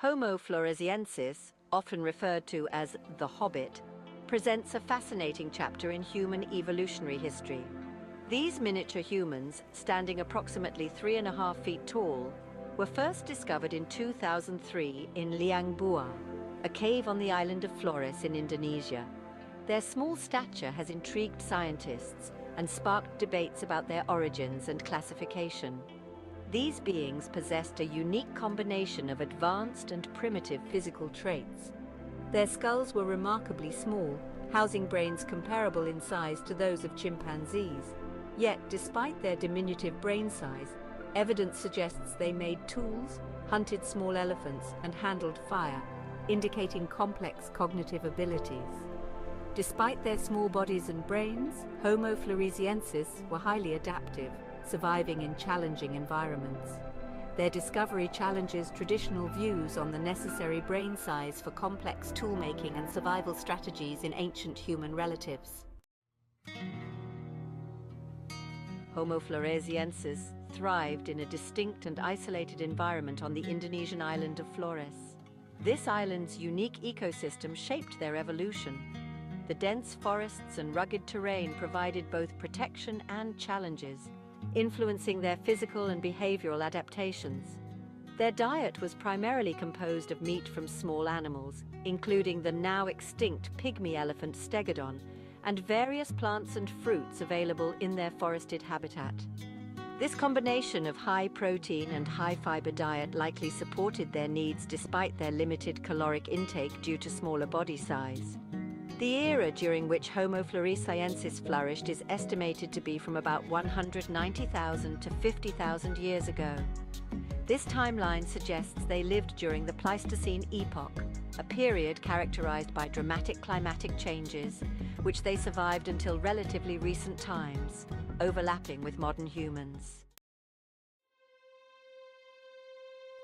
Homo floresiensis, often referred to as the Hobbit, presents a fascinating chapter in human evolutionary history. These miniature humans, standing approximately three and a half feet tall, were first discovered in 2003 in Liang Bua, a cave on the island of Flores in Indonesia. Their small stature has intrigued scientists and sparked debates about their origins and classification. These beings possessed a unique combination of advanced and primitive physical traits. Their skulls were remarkably small, housing brains comparable in size to those of chimpanzees. Yet, despite their diminutive brain size, evidence suggests they made tools, hunted small elephants, and handled fire, indicating complex cognitive abilities. Despite their small bodies and brains, Homo floresiensis were highly adaptive, surviving in challenging environments. Their discovery challenges traditional views on the necessary brain size for complex toolmaking and survival strategies in ancient human relatives. Homo floresiensis thrived in a distinct and isolated environment on the Indonesian island of Flores. This island's unique ecosystem shaped their evolution, the dense forests and rugged terrain provided both protection and challenges, influencing their physical and behavioral adaptations. Their diet was primarily composed of meat from small animals, including the now extinct pygmy elephant Stegodon, and various plants and fruits available in their forested habitat. This combination of high protein and high fiber diet likely supported their needs despite their limited caloric intake due to smaller body size. The era during which Homo floresiensis flourished is estimated to be from about 190,000 to 50,000 years ago. This timeline suggests they lived during the Pleistocene epoch, a period characterized by dramatic climatic changes, which they survived until relatively recent times, overlapping with modern humans.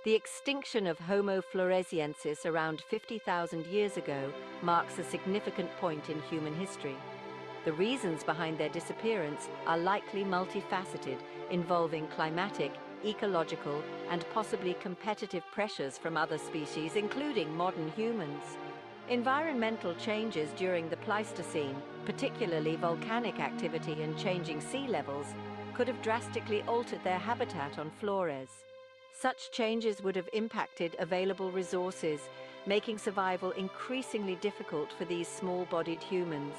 The extinction of Homo floresiensis around 50,000 years ago marks a significant point in human history. The reasons behind their disappearance are likely multifaceted, involving climatic, ecological, and possibly competitive pressures from other species, including modern humans. Environmental changes during the Pleistocene, particularly volcanic activity and changing sea levels, could have drastically altered their habitat on Flores. Such changes would have impacted available resources, making survival increasingly difficult for these small-bodied humans.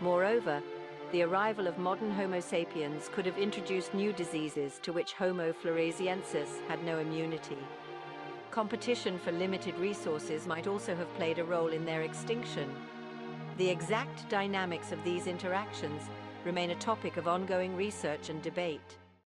Moreover, the arrival of modern Homo sapiens could have introduced new diseases to which Homo floresiensis had no immunity. Competition for limited resources might also have played a role in their extinction. The exact dynamics of these interactions remain a topic of ongoing research and debate.